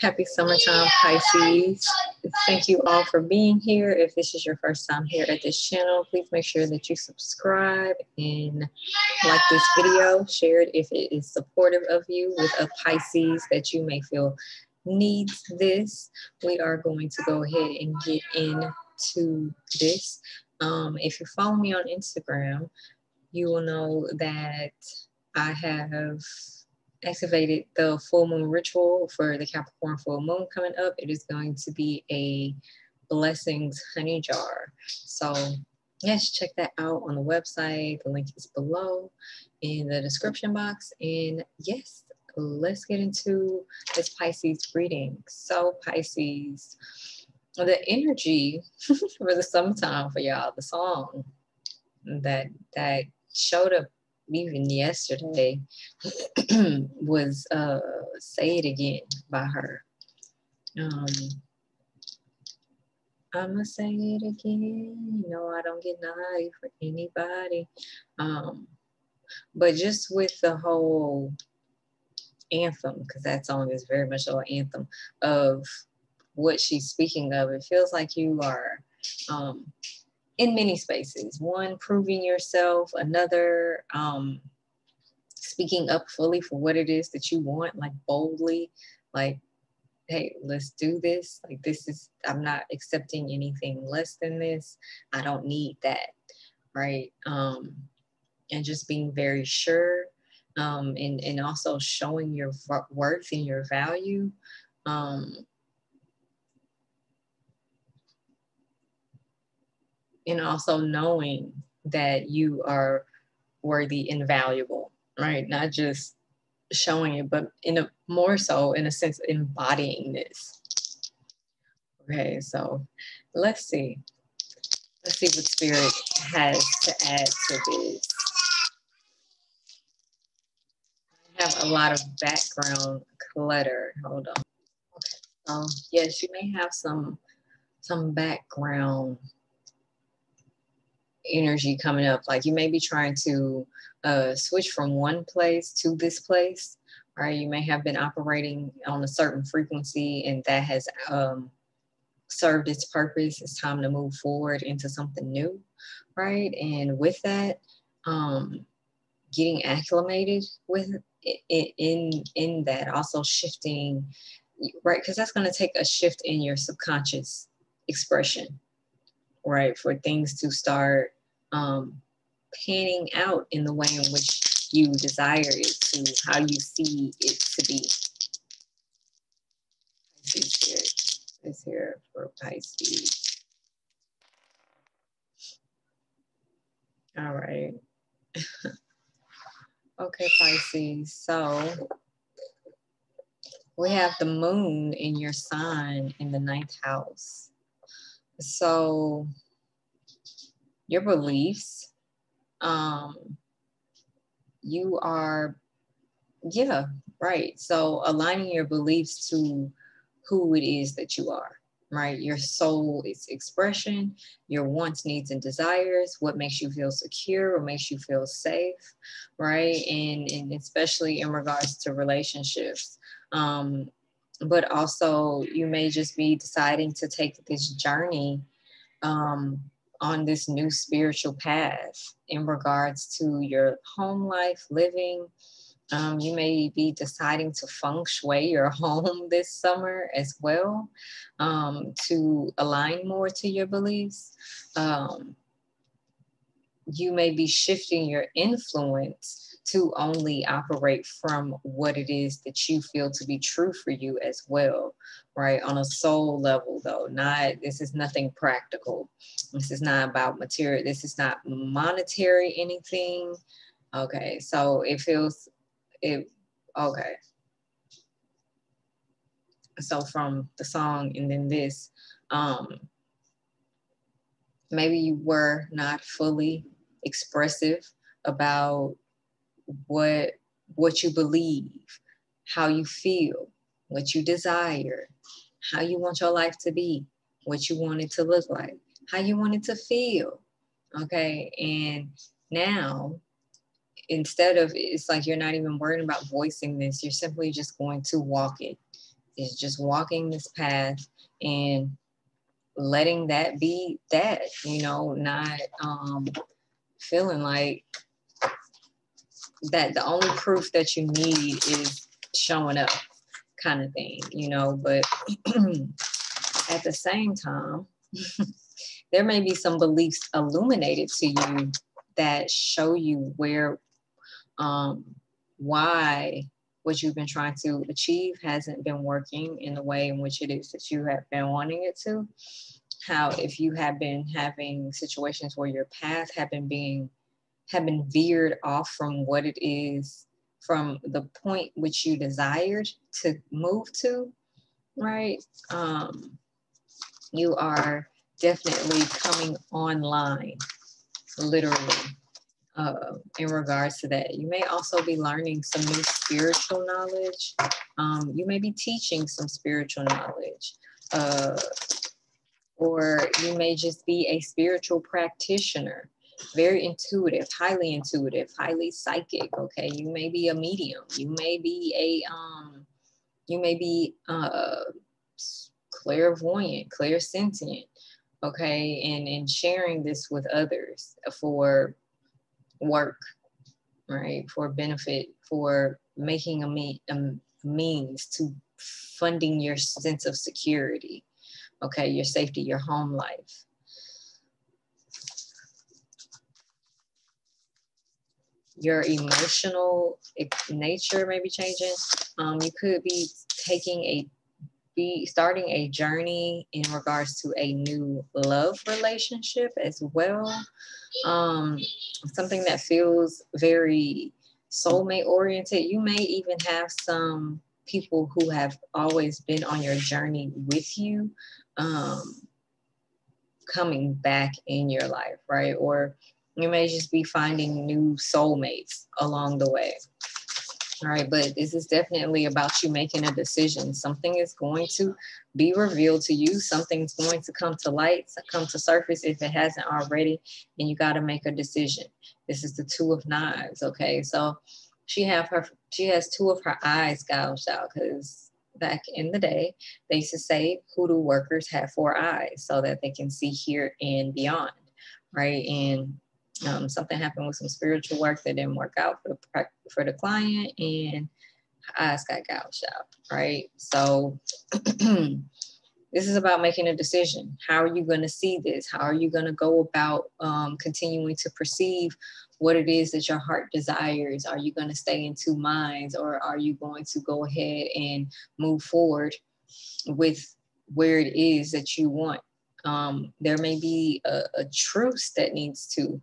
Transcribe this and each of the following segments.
Happy summertime, Pisces. Thank you all for being here. If this is your first time here at this channel, please make sure that you subscribe and like this video. Share it if it is supportive of you with a Pisces that you may feel needs this. We are going to go ahead and get into this. Um, if you follow me on Instagram, you will know that I have activated the full moon ritual for the Capricorn full moon coming up. It is going to be a blessings honey jar. So yes, check that out on the website. The link is below in the description box. And yes, let's get into this Pisces reading. So Pisces, the energy for the summertime for y'all, the song that that showed up even yesterday was uh, Say It Again by her. Um, I'ma say it again. You know, I don't get naive for anybody. Um, but just with the whole anthem, because that song is very much an anthem of what she's speaking of, it feels like you are um, in many spaces. One, proving yourself, another, um, speaking up fully for what it is that you want, like boldly, like, hey, let's do this. Like, this is, I'm not accepting anything less than this. I don't need that. Right. Um, and just being very sure um, and, and also showing your worth and your value. Um, and also knowing that you are worthy and valuable, right? Not just showing it, but in a more so in a sense embodying this. Okay, so let's see. Let's see what spirit has to add to this. I have a lot of background clutter. Hold on. Okay. So yes, you may have some some background energy coming up. Like you may be trying to uh, switch from one place to this place, right? You may have been operating on a certain frequency and that has um, served its purpose. It's time to move forward into something new, right? And with that, um, getting acclimated with it, in in that, also shifting, right? Because that's going to take a shift in your subconscious expression, right? For things to start um, panning out in the way in which you desire it to, how you see it to be. Pisces spirit is here for Pisces. All right. okay, Pisces. So we have the moon in your sign in the ninth house. So your beliefs. Um, you are, yeah, right. So aligning your beliefs to who it is that you are, right? Your soul is expression, your wants, needs, and desires, what makes you feel secure, what makes you feel safe, right? And, and especially in regards to relationships. Um, but also, you may just be deciding to take this journey um, on this new spiritual path in regards to your home life, living. Um, you may be deciding to feng shui your home this summer as well um, to align more to your beliefs. Um, you may be shifting your influence to only operate from what it is that you feel to be true for you as well, right? On a soul level, though, not this is nothing practical. This is not about material, this is not monetary anything. Okay, so it feels it okay. So from the song and then this, um, maybe you were not fully expressive about what what you believe, how you feel, what you desire, how you want your life to be, what you want it to look like, how you want it to feel. Okay. And now, instead of it's like you're not even worrying about voicing this, you're simply just going to walk it. it is just walking this path and letting that be that, you know, not um, feeling like that the only proof that you need is showing up kind of thing, you know, but at the same time, there may be some beliefs illuminated to you that show you where um, why what you've been trying to achieve hasn't been working in the way in which it is that you have been wanting it to. How if you have been having situations where your path have been being have been veered off from what it is from the point which you desired to move to, right? Um, you are definitely coming online, literally, uh, in regards to that. You may also be learning some new spiritual knowledge. Um, you may be teaching some spiritual knowledge. Uh, or you may just be a spiritual practitioner, very intuitive, highly intuitive, highly psychic. Okay, you may be a medium. You may be a um, you may be uh, clairvoyant, clairsentient. Okay, and and sharing this with others for work, right? For benefit, for making a, me- a means to funding your sense of security, okay, your safety, your home life. Your emotional nature may be changing. Um, you could be taking a be starting a journey in regards to a new love relationship as well. Um, something that feels very soulmate oriented. You may even have some people who have always been on your journey with you um, coming back in your life, right? Or you may just be finding new soulmates along the way. All right, but this is definitely about you making a decision. Something is going to be revealed to you. Something's going to come to light, come to surface if it hasn't already, and you got to make a decision. This is the two of knives. Okay, so she have her she has two of her eyes gouged out because back in the day they used to say hoodoo workers have four eyes so that they can see here and beyond, right? And um, something happened with some spiritual work that didn't work out for the for the client, and eyes got gouged out. Right. So this is about making a decision. How are you going to see this? How are you going to go about um, continuing to perceive what it is that your heart desires? Are you going to stay in two minds, or are you going to go ahead and move forward with where it is that you want? Um, there may be a, a truce that needs to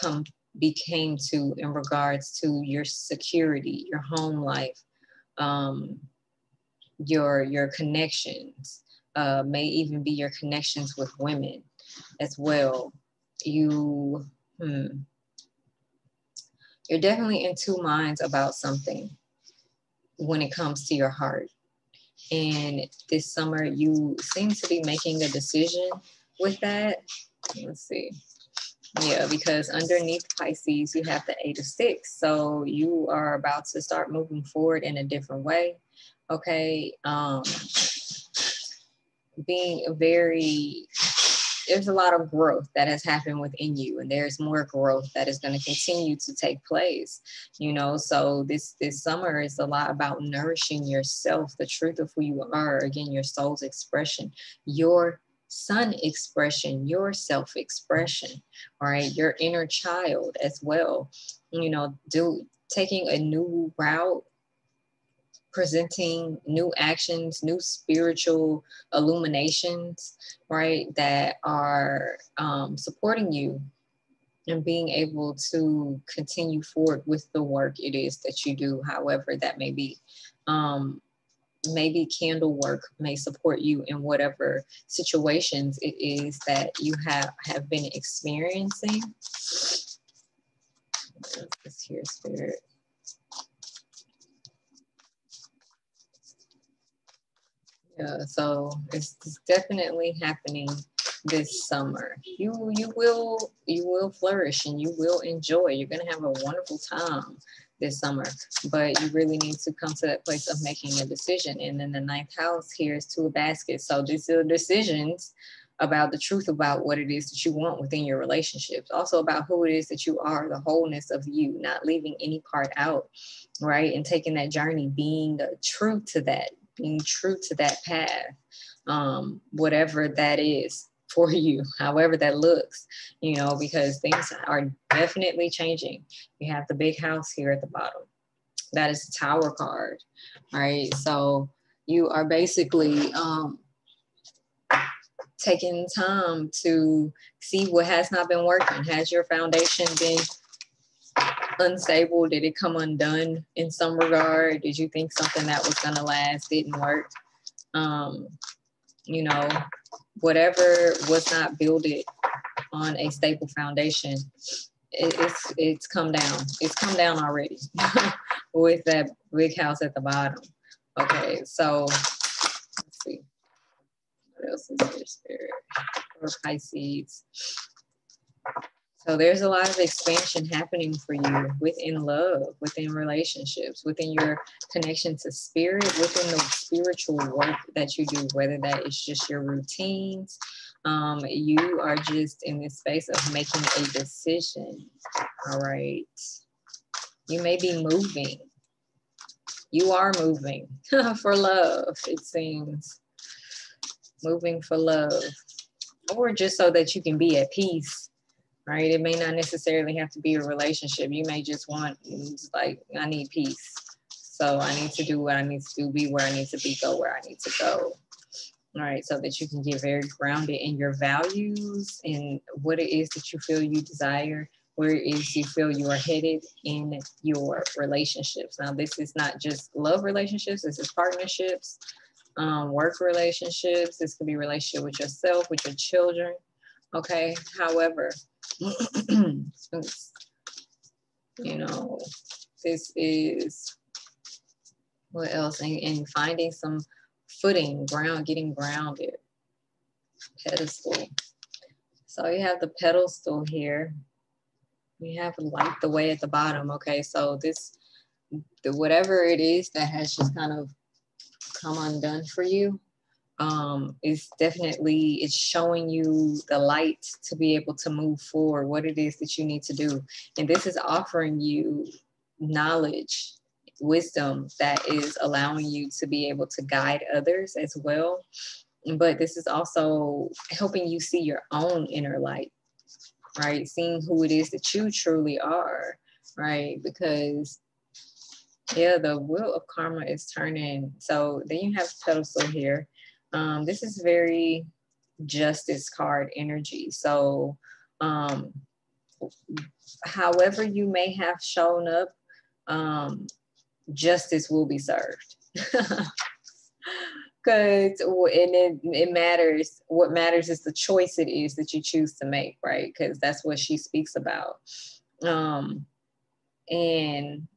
come became to in regards to your security, your home life, um, your your connections, uh, may even be your connections with women as well. You, hmm, you're definitely in two minds about something when it comes to your heart. And this summer, you seem to be making a decision with that. Let's see. Yeah, because underneath Pisces, you have the eight of sticks. So you are about to start moving forward in a different way. Okay. Um, being very, there's a lot of growth that has happened within you, and there's more growth that is going to continue to take place. You know, so this this summer is a lot about nourishing yourself, the truth of who you are. Again, your soul's expression, your sun expression, your self expression, right? Your inner child as well. You know, do taking a new route, presenting new actions, new spiritual illuminations, right? That are um, supporting you and being able to continue forward with the work it is that you do, however that may be. Um, maybe candle work may support you in whatever situations it is that you have have been experiencing. This here spirit. Yeah so it's, it's definitely happening this summer. You you will you will flourish and you will enjoy. You're going to have a wonderful time this summer, but you really need to come to that place of making a decision. And then the ninth house here is two baskets. So these are decisions about the truth about what it is that you want within your relationships, also about who it is that you are, the wholeness of you, not leaving any part out, right? And taking that journey, being true to that, being true to that path, um, whatever that is for you, however that looks, you know, because things are definitely changing. You have the big house here at the bottom. That is the tower card, right? So you are basically um, taking time to see what has not been working. Has your foundation been unstable? Did it come undone in some regard? Did you think something that was going to last didn't work? Um, you know, whatever was not builded on a stable foundation, it, it's it's come down. It's come down already with that big house at the bottom. Okay, so let's see. What else is here, Spirit? Or Pisces. So there's a lot of expansion happening for you within love, within relationships, within your connection to spirit, within the spiritual work that you do, whether that is just your routines. Um, you are just in this space of making a decision. All right. You may be moving. You are moving for love, it seems. Moving for love. Or just so that you can be at peace right? It may not necessarily have to be a relationship. You may just want, like, I need peace. So I need to do what I need to do, be where I need to be, go where I need to go. All right, so that you can get very grounded in your values and what it is that you feel you desire, where it is you feel you are headed in your relationships. Now, this is not just love relationships, this is partnerships, um, work relationships. This could be relationship with yourself, with your children. Okay, however, you know, this is what else? And, and finding some footing, ground, getting grounded. Pedestal. So you have the pedestal here. We have light the way at the bottom. Okay, so this, the, whatever it is that has just kind of come undone for you, um, is definitely it's showing you the light to be able to move forward what it is that you need to do. And this is offering you knowledge wisdom that is allowing you to be able to guide others as well. But this is also helping you see your own inner light right? Seeing who it is that you truly are right? Because yeah the wheel of karma is turning. So then you have pedestal here um, this is very justice card energy. So, um, however you may have shown up, um, justice will be served. Because and it, it matters. What matters is the choice it is that you choose to make, right? Because that's what she speaks about. Um, and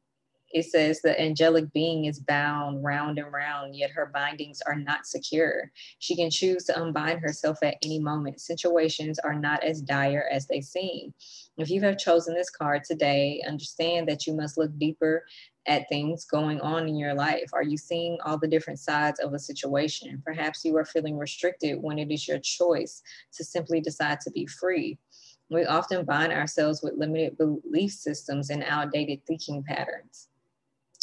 it says the angelic being is bound round and round, yet her bindings are not secure. She can choose to unbind herself at any moment. Situations are not as dire as they seem. If you have chosen this card today, understand that you must look deeper at things going on in your life. Are you seeing all the different sides of a situation? Perhaps you are feeling restricted when it is your choice to simply decide to be free. We often bind ourselves with limited belief systems and outdated thinking patterns.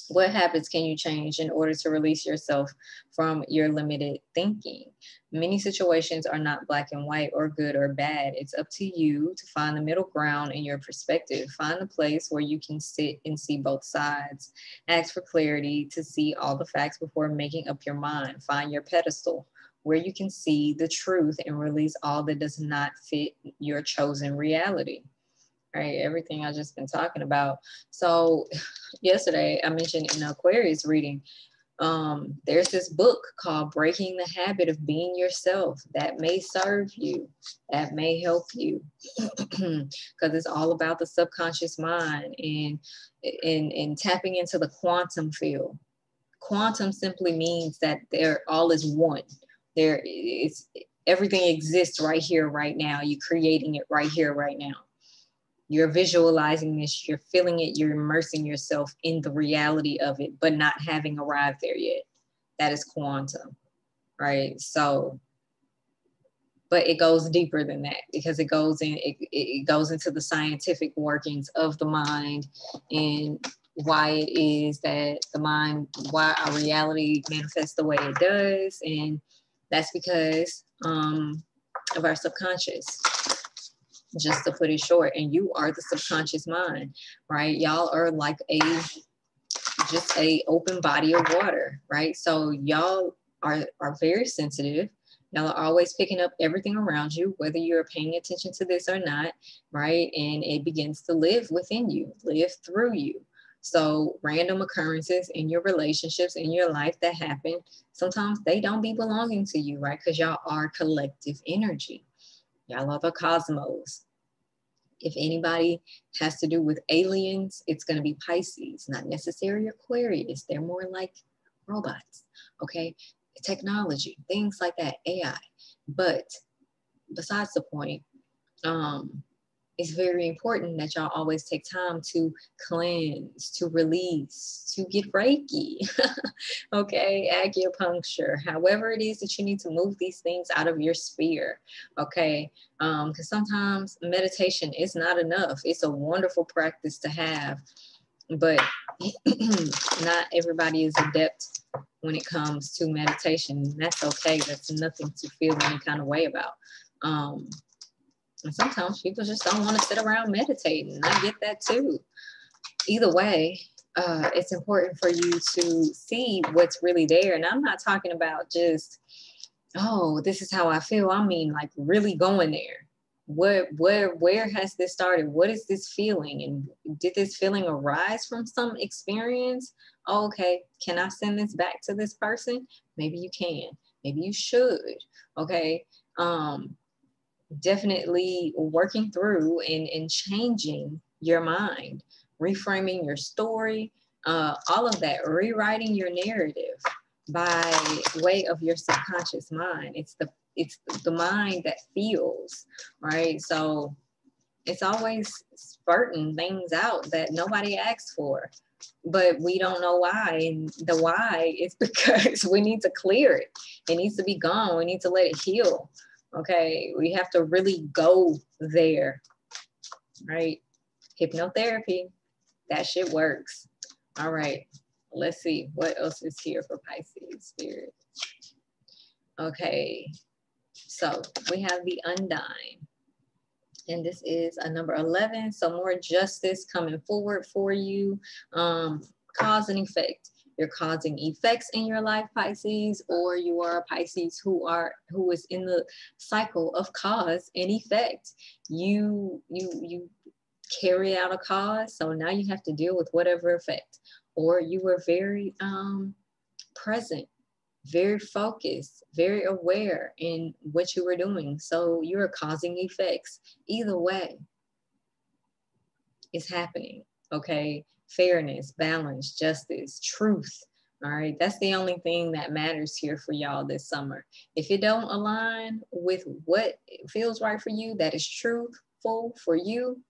What habits can you change in order to release yourself from your limited thinking? Many situations are not black and white or good or bad. It's up to you to find the middle ground in your perspective. Find the place where you can sit and see both sides. Ask for clarity to see all the facts before making up your mind. Find your pedestal where you can see the truth and release all that does not fit your chosen reality right? Everything I've just been talking about. So yesterday I mentioned in Aquarius reading, um, there's this book called Breaking the Habit of Being Yourself that may serve you, that may help you, because it's all about the subconscious mind and, and, and tapping into the quantum field. Quantum simply means that they're all is one. There is everything exists right here, right now. You're creating it right here, right now you're visualizing this, you're feeling it, you're immersing yourself in the reality of it, but not having arrived there yet. That is quantum, right? So, but it goes deeper than that because it goes in, it, it goes into the scientific workings of the mind and why it is that the mind, why our reality manifests the way it does. And that's because um, of our subconscious just to put it short. And you are the subconscious mind, right? Y'all are like a just a open body of water, right? So y'all are are very sensitive. Y'all are always picking up everything around you, whether you're paying attention to this or not, right? And it begins to live within you, live through you. So random occurrences in your relationships in your life that happen, sometimes they don't be belonging to you, right? Because y'all are collective energy. Y'all are the cosmos. If anybody has to do with aliens, it's going to be Pisces, not necessarily Aquarius. They're more like robots, okay? Technology, things like that, AI. But besides the point, um, it's very important that y'all always take time to cleanse, to release, to get Reiki, okay, acupuncture, however it is that you need to move these things out of your sphere, okay, because um, sometimes meditation is not enough. It's a wonderful practice to have, but not everybody is adept when it comes to meditation. That's okay. That's nothing to feel any kind of way about. Um, and sometimes people just don't want to sit around meditating. I get that too. Either way, uh, it's important for you to see what's really there. And I'm not talking about just, oh, this is how I feel. I mean, like really going there. Where, where, where has this started? What is this feeling? And did this feeling arise from some experience? Oh, okay, can I send this back to this person? Maybe you can. Maybe you should. Okay. Um, definitely working through and, and changing your mind, reframing your story, uh, all of that, rewriting your narrative by way of your subconscious mind. It's the it's the mind that feels, right? So it's always spurting things out that nobody asks for, but we don't know why. And the why is because we need to clear it. It needs to be gone. We need to let it heal. Okay, we have to really go there, right? Hypnotherapy, that shit works. All right, let's see what else is here for Pisces spirit. Okay, so we have the undine, And this is a number 11. So more justice coming forward for you. Um, cause and effect you're causing effects in your life pisces or you are a pisces who are who is in the cycle of cause and effect. You you you carry out a cause so now you have to deal with whatever effect. Or you were very um present very focused very aware in what you were doing. So you're causing effects. Either way it's happening okay fairness, balance, justice, truth. All right, that's the only thing that matters here for y'all this summer. If it don't align with what feels right for you, that is truthful for you,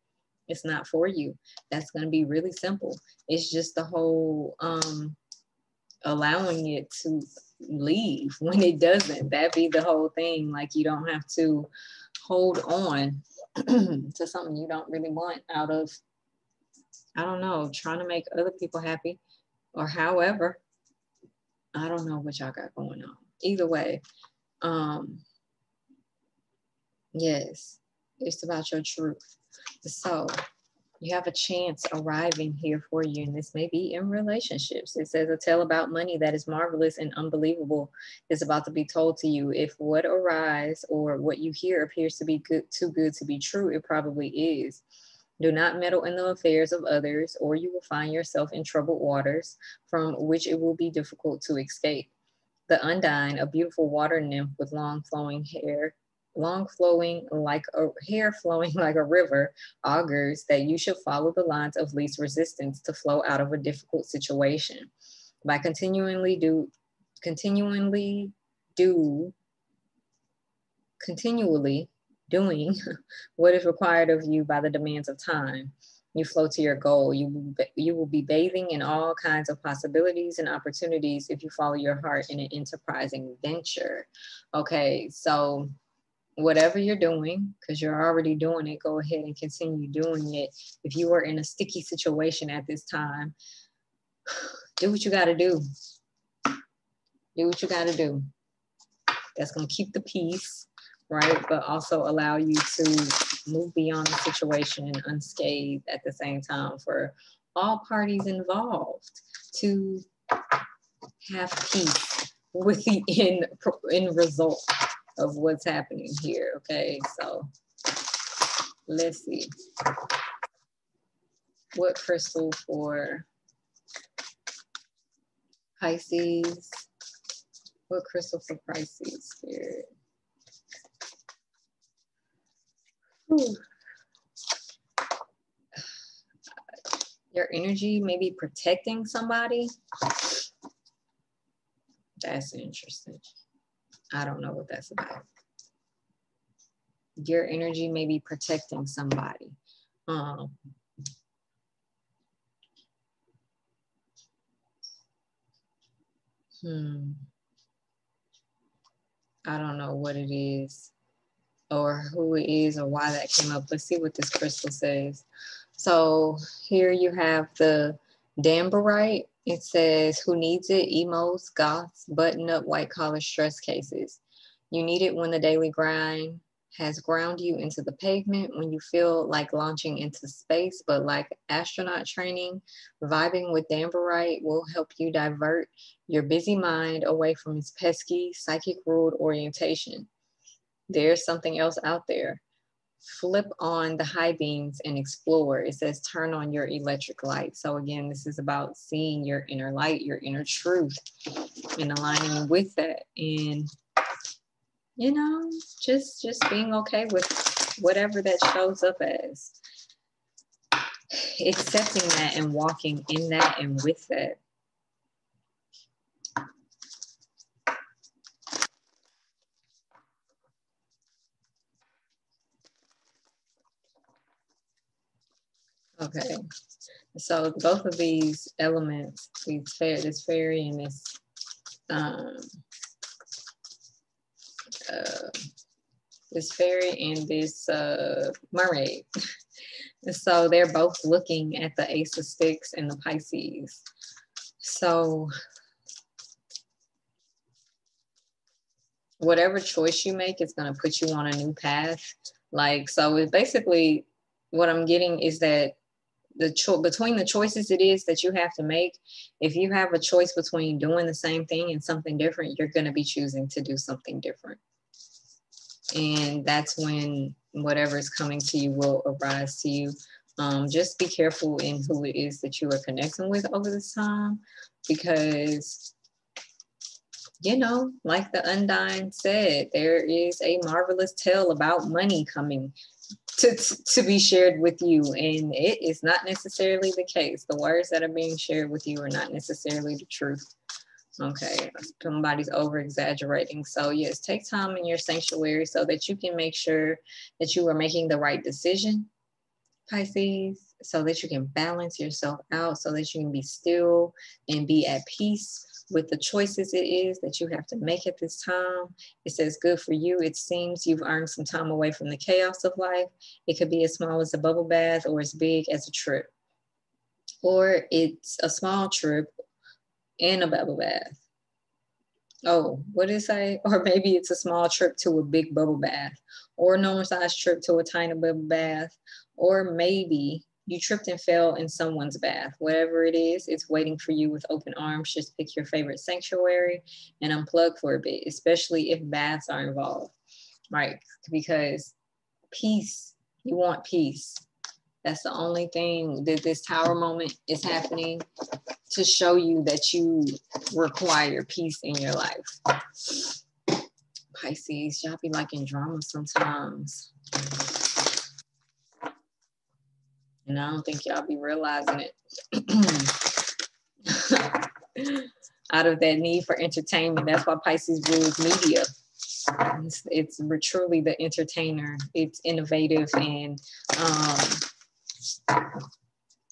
it's not for you. That's going to be really simple. It's just the whole um, allowing it to leave when it doesn't. That be the whole thing. Like you don't have to hold on to something you don't really want out of I don't know, trying to make other people happy or however. I don't know what y'all got going on. Either way, um, yes, it's about your truth. So you have a chance arriving here for you, and this may be in relationships. It says a tale about money that is marvelous and unbelievable is about to be told to you. If what arise or what you hear appears to be good, too good to be true, it probably is. Do not meddle in the affairs of others, or you will find yourself in troubled waters from which it will be difficult to escape. The Undine, a beautiful water nymph with long flowing hair, long flowing like a hair flowing like a river, augurs that you should follow the lines of least resistance to flow out of a difficult situation. By continually do continually do continually doing what is required of you by the demands of time. You flow to your goal. You, you will be bathing in all kinds of possibilities and opportunities if you follow your heart in an enterprising venture. Okay, so whatever you're doing, because you're already doing it, go ahead and continue doing it. If you are in a sticky situation at this time, do what you got to do. Do what you got to do. That's going to keep the peace right? But also allow you to move beyond the situation unscathed at the same time for all parties involved to have peace with the end, end result of what's happening here. Okay, so let's see. What crystal for Pisces? What crystal for Pisces spirit? Your energy maybe protecting somebody. That's interesting. I don't know what that's about. Your energy may be protecting somebody. Um, hmm. I don't know what it is or who it is or why that came up. Let's see what this crystal says. So here you have the Danburite. It says, who needs it? Emos, goths, button up white collar stress cases. You need it when the daily grind has ground you into the pavement, when you feel like launching into space, but like astronaut training, vibing with Danburite will help you divert your busy mind away from its pesky, psychic ruled orientation there's something else out there. Flip on the high beams and explore. It says turn on your electric light. So again, this is about seeing your inner light, your inner truth, and aligning with that. And you know, just just being okay with whatever that shows up as. Accepting that and walking in that and with that. Okay. So both of these elements, these fair, this fairy and this um, uh, this fairy and this uh, mermaid. so they're both looking at the Ace of Sticks and the Pisces. So whatever choice you make is going to put you on a new path. Like, so it's basically what I'm getting is that the cho- between the choices it is that you have to make if you have a choice between doing the same thing and something different you're going to be choosing to do something different. And that's when whatever is coming to you will arise to you. Um, just be careful in who it is that you are connecting with over this time because you know, like the Undine said, there is a marvelous tale about money coming to, to be shared with you. And it is not necessarily the case. The words that are being shared with you are not necessarily the truth. Okay, somebody's over exaggerating. So, yes, take time in your sanctuary so that you can make sure that you are making the right decision, Pisces, so that you can balance yourself out, so that you can be still and be at peace with the choices it is that you have to make at this time. It says, good for you. It seems you've earned some time away from the chaos of life. It could be as small as a bubble bath or as big as a trip. Or it's a small trip and a bubble bath. Oh, what did it say? Or maybe it's a small trip to a big bubble bath, or a normal size trip to a tiny bubble bath, or maybe you tripped and fell in someone's bath. Whatever it is, it's waiting for you with open arms. Just pick your favorite sanctuary and unplug for a bit, especially if baths are involved, right? Because peace, you want peace. That's the only thing that this tower moment is happening to show you that you require peace in your life. Pisces, y'all be like in drama sometimes. And I don't think y'all be realizing it. Out of that need for entertainment. That's why Pisces rules media. It's, it's truly the entertainer. It's innovative and um,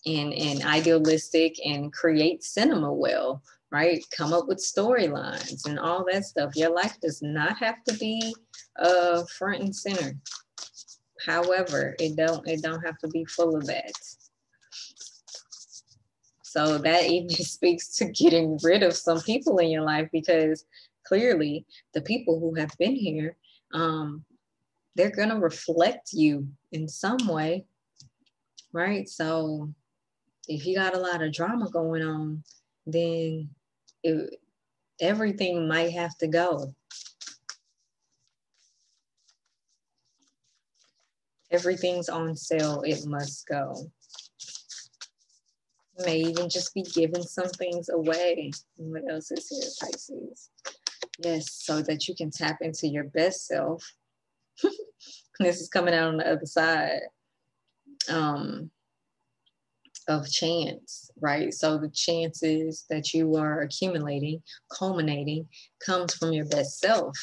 and and idealistic and create cinema well, right? Come up with storylines and all that stuff. Your life does not have to be uh, front and center. However, it don't it don't have to be full of that. So that even speaks to getting rid of some people in your life because clearly the people who have been here, um, they're to reflect you in some way, right? So if you got a lot of drama going on, then it, everything might have to go. Everything's on sale, it must go. May even just be giving some things away. What else is here, Pisces? Yes, so that you can tap into your best self. this is coming out on the other side um, of chance, right? So the chances that you are accumulating, culminating, comes from your best self.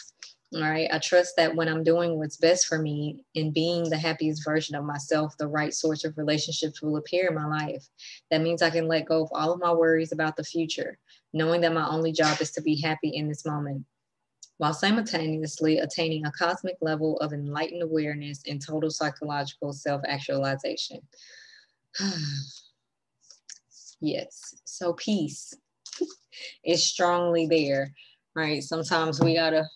Right. I trust that when I'm doing what's best for me and being the happiest version of myself, the right sorts of relationships will appear in my life. That means I can let go of all of my worries about the future, knowing that my only job is to be happy in this moment while simultaneously attaining a cosmic level of enlightened awareness and total psychological self actualization. yes. So peace is strongly there, right? Sometimes we gotta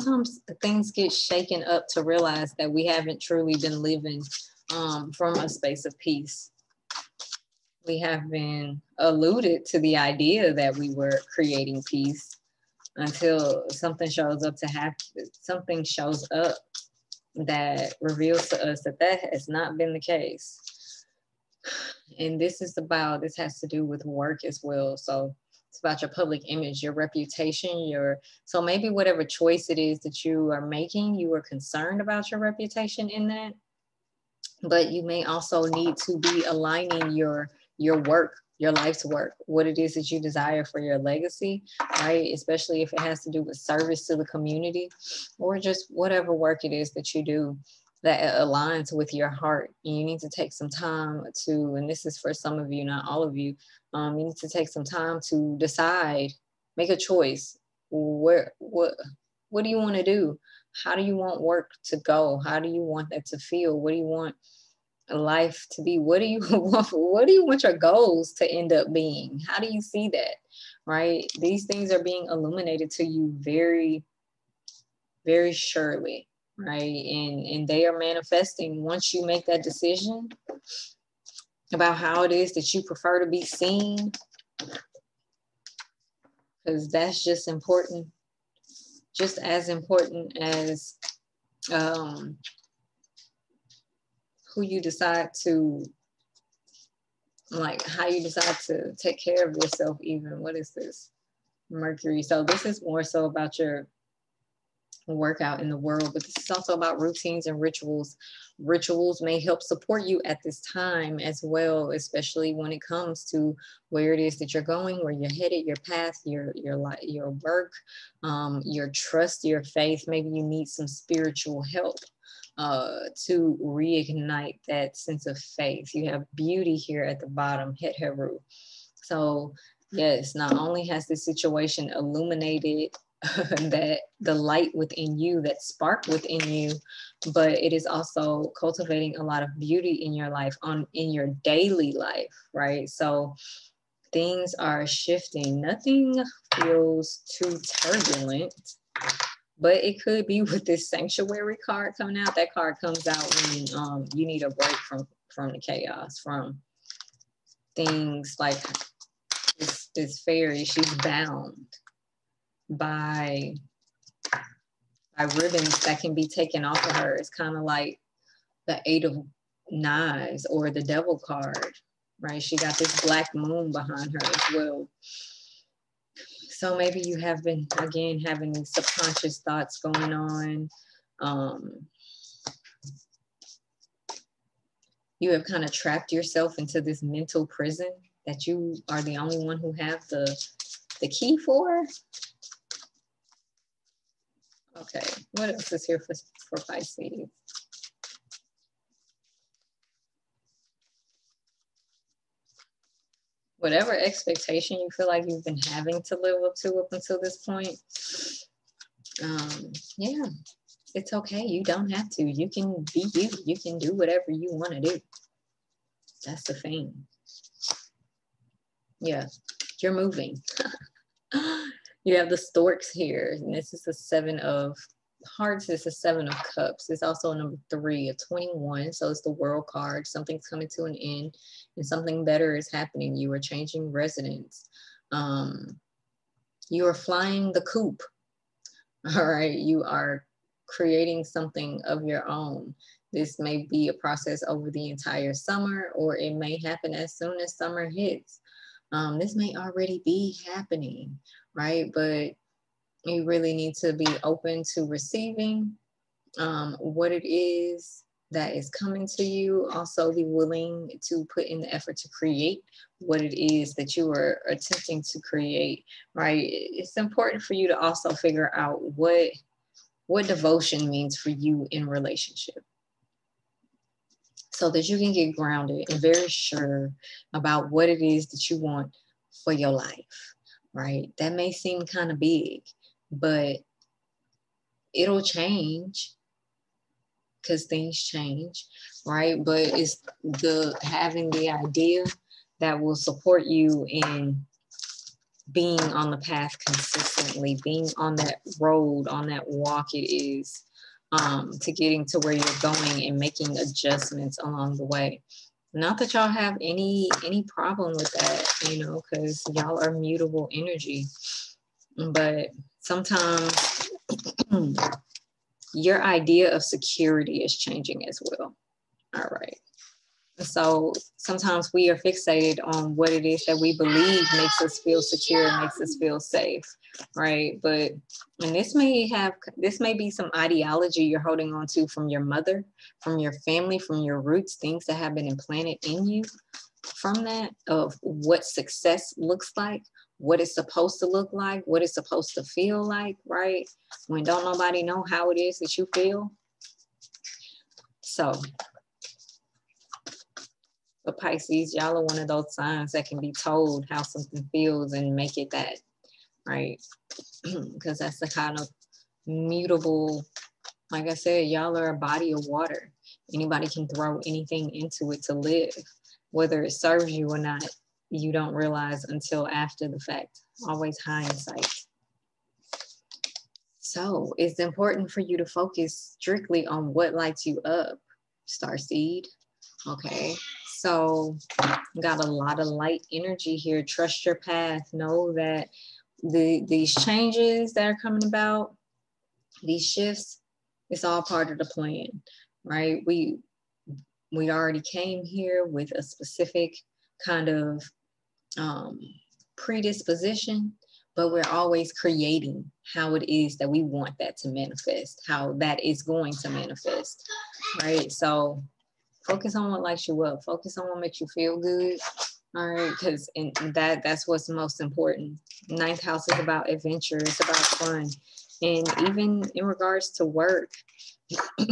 sometimes things get shaken up to realize that we haven't truly been living um, from a space of peace. We have been alluded to the idea that we were creating peace until something shows up to have something shows up that reveals to us that that has not been the case. And this is about, this has to do with work as well. So it's about your public image, your reputation, your so maybe whatever choice it is that you are making, you are concerned about your reputation in that. But you may also need to be aligning your your work your life's work, what it is that you desire for your legacy, right? Especially if it has to do with service to the community or just whatever work it is that you do that aligns with your heart. And you need to take some time to, and this is for some of you, not all of you, um, you need to take some time to decide, make a choice. Where what what do you want to do? How do you want work to go? How do you want that to feel? What do you want life to be? What do you want? What do you want your goals to end up being? How do you see that? Right? These things are being illuminated to you very, very surely, right? And and they are manifesting once you make that decision about how it is that you prefer to be seen because that's just important just as important as um, who you decide to like how you decide to take care of yourself even. What is this? Mercury. So this is more so about your workout in the world, but this is also about routines and rituals. Rituals may help support you at this time as well, especially when it comes to where it is that you're going, where you're headed, your path, your your life, your work, um, your trust, your faith. Maybe you need some spiritual help uh, to reignite that sense of faith. You have beauty here at the bottom, Het Heru. So yes, not only has this situation illuminated that the light within you, that spark within you, but it is also cultivating a lot of beauty in your life on in your daily life, right? So things are shifting. Nothing feels too turbulent, but it could be with this sanctuary card coming out. That card comes out when um, you need a break from from the chaos, from things like this, this fairy. She's bound by by ribbons that can be taken off of her. It's kind of like the eight of knives or the devil card, right? She got this black moon behind her as well. So maybe you have been again having these subconscious thoughts going on. Um, you have kind of trapped yourself into this mental prison that you are the only one who have the the key for Okay, what else is here for, for Pisces? Whatever expectation you feel like you've been having to live up to up until this point, um, yeah, it's okay. You don't have to. You can be you. You can do whatever you want to do. That's the thing. Yeah, you're moving. you have the storks here, and this is the seven of hearts. It's a seven of cups. It's also number three, a 21. So it's the world card. Something's coming to an end, and something better is happening. You are changing residence. Um, you are flying the coop. All right, you are creating something of your own. This may be a process over the entire summer, or it may happen as soon as summer hits. Um, this may already be happening, right? But you really need to be open to receiving um, what it is that is coming to you. Also, be willing to put in the effort to create what it is that you are attempting to create, right? It's important for you to also figure out what what devotion means for you in relationship so that you can get grounded and very sure about what it is that you want for your life, right? That may seem kind of big, but it'll change because things change, right? But it's the having the idea that will support you in being on the path consistently, being on that road, on that walk it is um, to getting to where you're going and making adjustments along the way. Not that y'all have any any problem with that, you know, because y'all are mutable energy. But sometimes your idea of security is changing as well. All right. So sometimes we are fixated on what it is that we believe makes us feel secure, makes us feel safe, right? But and this may have this may be some ideology you're holding on to from your mother, from your family, from your roots, things that have been implanted in you from that of what success looks like, what it's supposed to look like, what it's supposed to feel like, right? When don't nobody know how it is that you feel. So but Pisces, y'all are one of those signs that can be told how something feels and make it that, right? Because that's the kind of mutable, like I said, y'all are a body of water. Anybody can throw anything into it to live. Whether it serves you or not, you don't realize until after the fact. Always hindsight. So it's important for you to focus strictly on what lights you up, star seed. Okay. So got a lot of light energy here. Trust your path. Know that the these changes that are coming about, these shifts, it's all part of the plan, right? We we already came here with a specific kind of um, predisposition, but we're always creating how it is that we want that to manifest, how that is going to manifest, right? So focus on what lights you up focus on what makes you feel good all right because that that's what's most important. Ninth house is about adventure it's about fun. And even in regards to work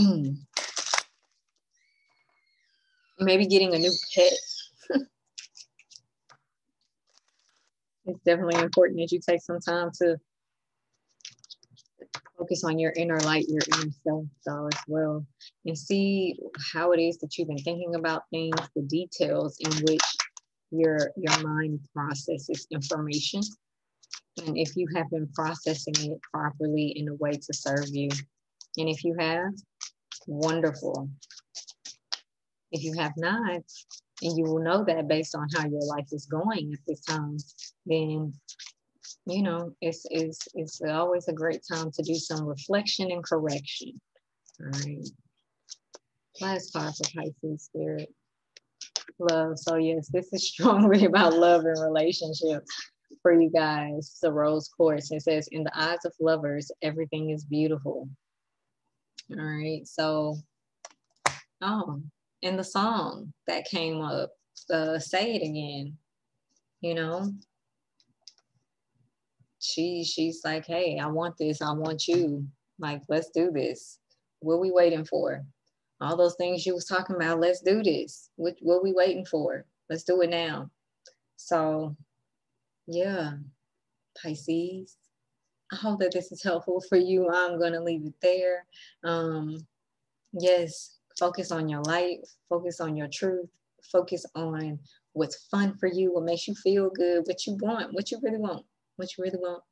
maybe getting a new pet. It's definitely important that you take some time to focus on your inner light, your inner self though as well, and see how it is that you've been thinking about things, the details in which your your mind processes information. And if you have been processing it properly in a way to serve you. And if you have, wonderful. If you have not, and you will know that based on how your life is going at this time, then you know, it's, it's, it's always a great time to do some reflection and correction. All right. Last card for Pisces spirit. Love. So yes, this is strongly about love and relationships for you guys. The rose quartz. It says, in the eyes of lovers, everything is beautiful. All right. So, oh, in the song that came up, uh, say it again. You know, she she's like, hey, I want this, I want you. Like, let's do this. What we waiting for? All those things you was talking about, let's do this. What, what we waiting for? Let's do it now. So yeah, Pisces. I hope that this is helpful for you. I'm going to leave it there. Um, yes, focus on your life, focus on your truth, focus on what's fun for you, what makes you feel good, what you want, what you really want, what you really want.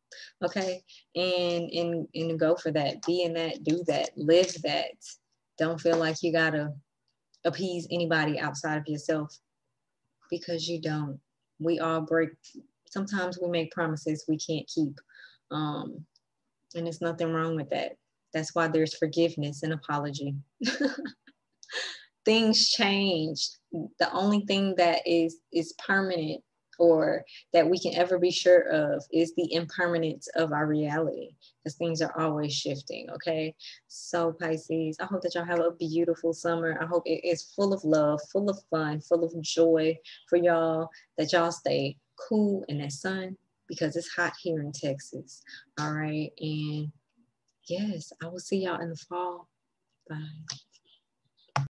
Okay. And and and go for that. Be in that, do that, live that. Don't feel like you gotta appease anybody outside of yourself because you don't. We all break sometimes we make promises we can't keep. Um, and there's nothing wrong with that. That's why there's forgiveness and apology. Things change. The only thing that is is permanent or that we can ever be sure of is the impermanence of our reality because things are always shifting. Okay. So, Pisces, I hope that y'all have a beautiful summer. I hope it is full of love, full of fun, full of joy for y'all, that y'all stay cool in that sun because it's hot here in Texas. All right. And yes, I will see y'all in the fall. Bye.